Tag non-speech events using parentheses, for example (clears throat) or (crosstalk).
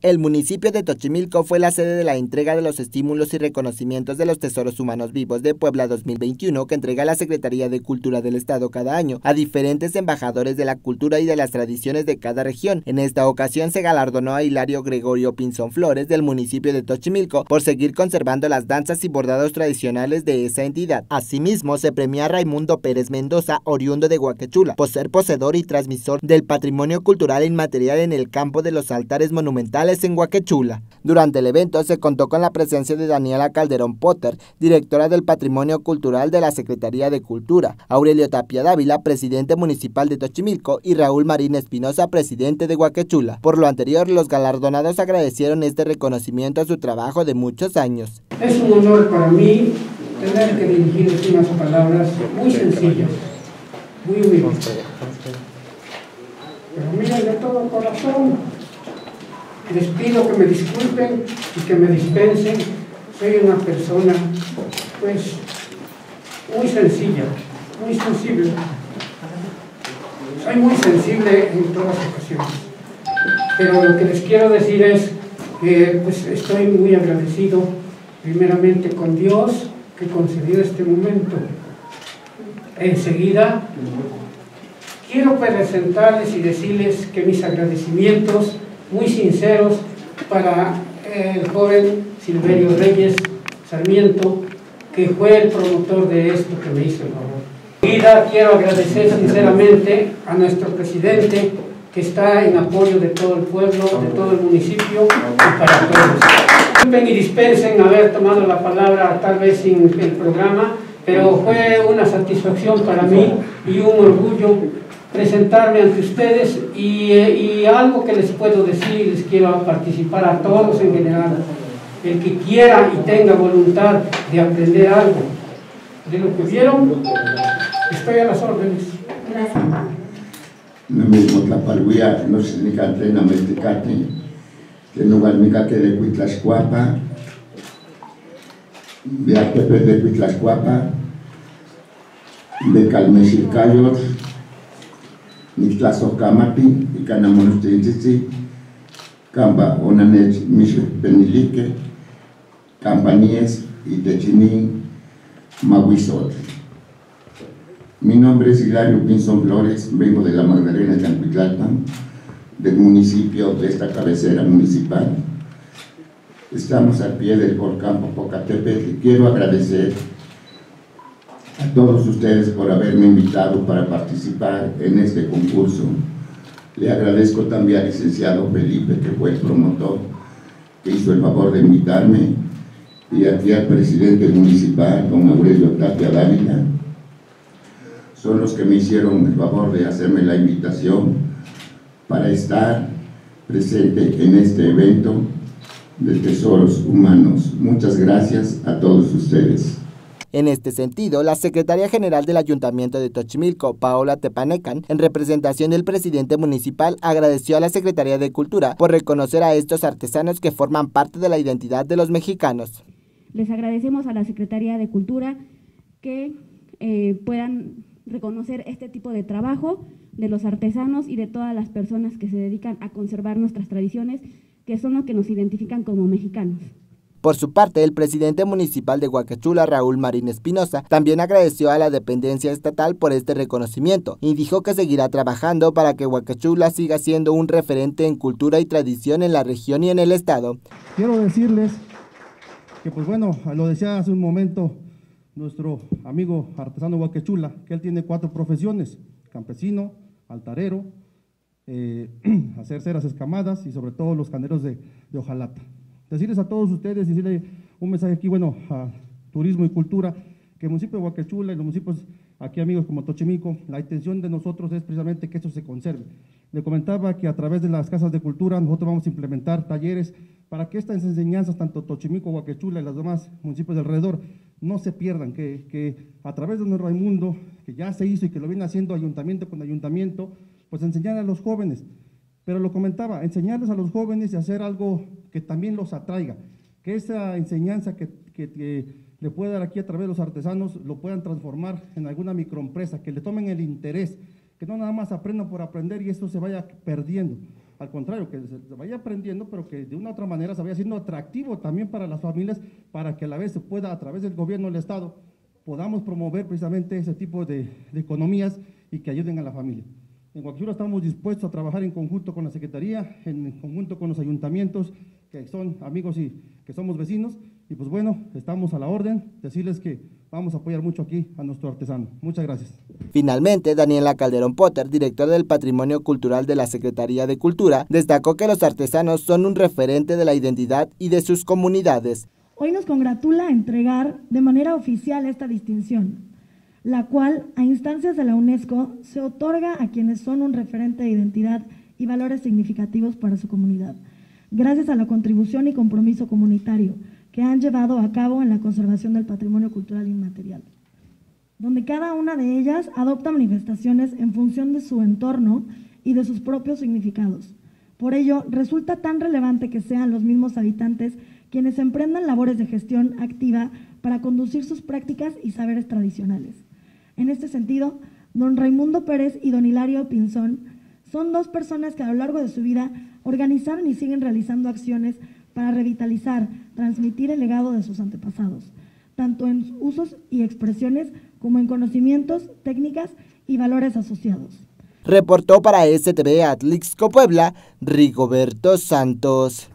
El municipio de Tochimilco fue la sede de la entrega de los estímulos y reconocimientos de los tesoros humanos vivos de Puebla 2021 que entrega la Secretaría de Cultura del Estado cada año a diferentes embajadores de la cultura y de las tradiciones de cada región. En esta ocasión se galardonó a Hilario Gregorio Pinzón Flores del municipio de Tochimilco por seguir conservando las danzas y bordados tradicionales de esa entidad. Asimismo, se premia a Raimundo Pérez Mendoza, oriundo de Huaquechula, por ser poseedor y transmisor del patrimonio cultural inmaterial en el campo de los altares monumentales en Guaquechula. Durante el evento se contó con la presencia de Daniela Calderón Potter, directora del Patrimonio Cultural de la Secretaría de Cultura, Aurelio Tapia Dávila, presidente municipal de Tochimilco, y Raúl Marín Espinosa, presidente de Guaquechula. Por lo anterior, los galardonados agradecieron este reconocimiento a su trabajo de muchos años. Es un honor para mí tener que dirigir unas palabras muy sencillas, muy humildes. Pero de todo corazón, les pido que me disculpen y que me dispensen. Soy una persona, pues, muy sencilla, muy sensible. Soy muy sensible en todas ocasiones. Pero lo que les quiero decir es que pues, estoy muy agradecido primeramente con Dios que concedió este momento. Enseguida quiero presentarles y decirles que mis agradecimientos muy sinceros para el joven Silverio Reyes Sarmiento, que fue el promotor de esto que me hizo el favor. Enseguida quiero agradecer sinceramente a nuestro presidente que está en apoyo de todo el pueblo, de todo el municipio y para todos. Disculpen y dispensen haber tomado la palabra tal vez sin el programa, pero fue una satisfacción para mí y un orgullo presentarme ante ustedes y, y, algo que les puedo decir, les quiero participar a todos en general. El que quiera y tenga voluntad de aprender algo de lo que vieron, estoy a las órdenes. Gracias. No mismo Tlapalhuía, no se ni cante, no me ticate, que no galmica que de Cuitlascuapa, de Artepe de Cuitlascuapa, de Calmesircayos, Nitlazocamati, Icanamonostintzi, Camba Onanech Micho Penilique, Campaníes y Techinin Mahuizot. Mi nombre es Hilario Pinzón Flores, vengo de la Magdalena Campitlalpan, del municipio de esta cabecera municipal. Estamos al pie del volcán Popocatépetl y quiero agradecer todos ustedes por haberme invitado para participar en este concurso. Le agradezco también al licenciado Felipe, que fue el promotor, que hizo el favor de invitarme, y aquí al presidente municipal, don Aurelio Tapia Dávila. Son los que me hicieron el favor de hacerme la invitación para estar presente en este evento de tesoros humanos. Muchas gracias a todos ustedes. En este sentido, la secretaria general del Ayuntamiento de Tochimilco, Paola Tepanecan, en representación del presidente municipal, agradeció a la Secretaría de Cultura por reconocer a estos artesanos que forman parte de la identidad de los mexicanos. Les agradecemos a la Secretaría de Cultura que eh, puedan reconocer este tipo de trabajo de los artesanos y de todas las personas que se dedican a conservar nuestras tradiciones, que son los que nos identifican como mexicanos. Por su parte, el presidente municipal de Huacachula, Raúl Marín Espinosa, también agradeció a la dependencia estatal por este reconocimiento y dijo que seguirá trabajando para que Huacachula siga siendo un referente en cultura y tradición en la región y en el estado. Quiero decirles que, pues bueno, lo decía hace un momento nuestro amigo artesano Huacachula, que él tiene cuatro profesiones, campesino, altarero, eh, (clears throat) hacer ceras escamadas y sobre todo los canderos de, de hojalata decirles a todos ustedes, decirle un mensaje aquí, bueno, a turismo y cultura, que el municipio de Huacachula y los municipios aquí amigos como Tochimico, la intención de nosotros es precisamente que esto se conserve. Le comentaba que a través de las casas de cultura nosotros vamos a implementar talleres para que estas enseñanzas, tanto Tochimico, Huacachula y los demás municipios de alrededor, no se pierdan, que, que a través de nuestro Raimundo, que ya se hizo y que lo viene haciendo ayuntamiento con ayuntamiento, pues enseñar a los jóvenes pero lo comentaba, enseñarles a los jóvenes y hacer algo que también los atraiga, que esa enseñanza que, le puede dar aquí a través de los artesanos lo puedan transformar en alguna microempresa, que le tomen el interés, que no nada más aprendan por aprender y esto se vaya perdiendo. al contrario, que se vaya aprendiendo, pero que de una u otra manera se vaya siendo atractivo también para las familias, para que a la vez se pueda, a través del gobierno del Estado, podamos promover precisamente ese tipo de, de economías y que ayuden a la familia. En Huachura estamos dispuestos a trabajar en conjunto con la Secretaría, en conjunto con los ayuntamientos, que son amigos y que somos vecinos, y pues bueno, estamos a la orden, decirles que vamos a apoyar mucho aquí a nuestro artesano. Muchas gracias. Finalmente, Daniela Calderón Potter, directora del Patrimonio Cultural de la Secretaría de Cultura, destacó que los artesanos son un referente de la identidad y de sus comunidades. Hoy nos congratula entregar de manera oficial esta distinción, la cual, a instancias de la UNESCO, se otorga a quienes son un referente de identidad y valores significativos para su comunidad, gracias a la contribución y compromiso comunitario que han llevado a cabo en la conservación del patrimonio cultural inmaterial, donde cada una de ellas adopta manifestaciones en función de su entorno y de sus propios significados. Por ello, resulta tan relevante que sean los mismos habitantes quienes emprendan labores de gestión activa para conducir sus prácticas y saberes tradicionales. En este sentido, don Raimundo Pérez y don Hilario Pinzón son dos personas que a lo largo de su vida organizaron y siguen realizando acciones para revitalizar, transmitir el legado de sus antepasados, tanto en usos y expresiones como en conocimientos, técnicas y valores asociados. Reportó para STV Atlixco Puebla, Rigoberto Santos.